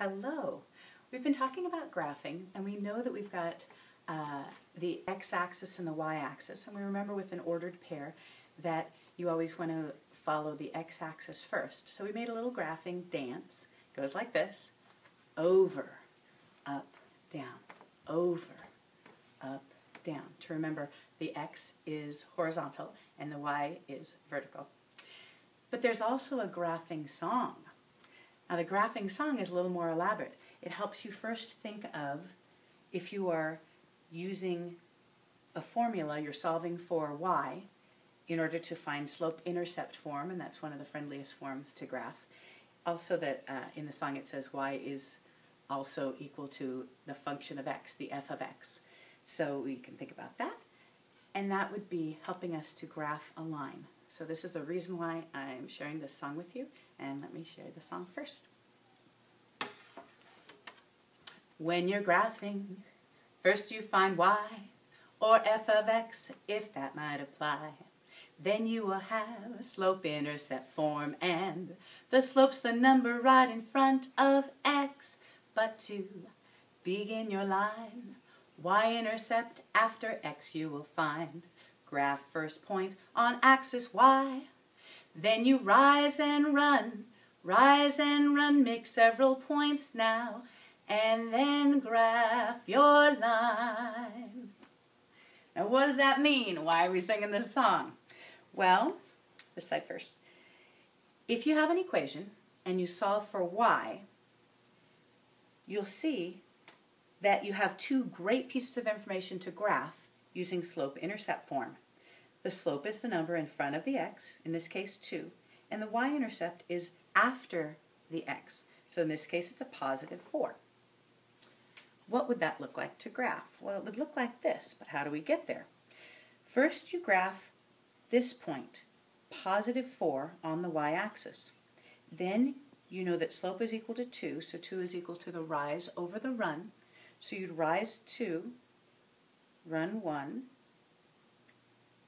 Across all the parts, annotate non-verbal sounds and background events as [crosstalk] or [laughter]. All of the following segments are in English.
Hello. We've been talking about graphing, and we know that we've got uh, the x-axis and the y-axis, and we remember with an ordered pair that you always want to follow the x-axis first. So we made a little graphing dance. It goes like this. Over, up, down, over, up, down. To remember, the x is horizontal and the y is vertical. But there's also a graphing song. Now the graphing song is a little more elaborate. It helps you first think of if you are using a formula, you're solving for y in order to find slope-intercept form, and that's one of the friendliest forms to graph. Also that uh, in the song it says y is also equal to the function of x, the f of x. So we can think about that. And that would be helping us to graph a line. So this is the reason why I'm sharing this song with you, and let me share the song first. When you're graphing, first you find y, or f of x, if that might apply. Then you will have a slope-intercept form, and the slope's the number right in front of x. But to begin your line, y-intercept after x you will find graph first point on axis y. Then you rise and run, rise and run, make several points now, and then graph your line. Now what does that mean? Why are we singing this song? Well, this side first. If you have an equation and you solve for y, you'll see that you have two great pieces of information to graph using slope-intercept form. The slope is the number in front of the x, in this case 2, and the y-intercept is after the x. So in this case it's a positive 4. What would that look like to graph? Well, it would look like this, but how do we get there? First you graph this point, positive 4 on the y-axis. Then you know that slope is equal to 2, so 2 is equal to the rise over the run. So you'd rise 2 run one.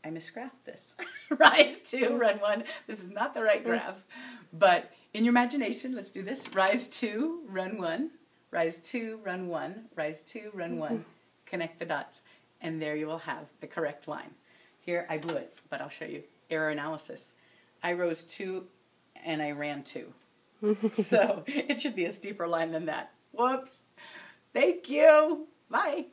I misgraphed this. [laughs] rise two, run one. This is not the right graph. But in your imagination, let's do this. Rise two, run one. Rise two, run one. Rise two, run one. Connect the dots. And there you will have the correct line. Here, I blew it, but I'll show you. Error analysis. I rose two and I ran two. [laughs] so it should be a steeper line than that. Whoops. Thank you. Bye.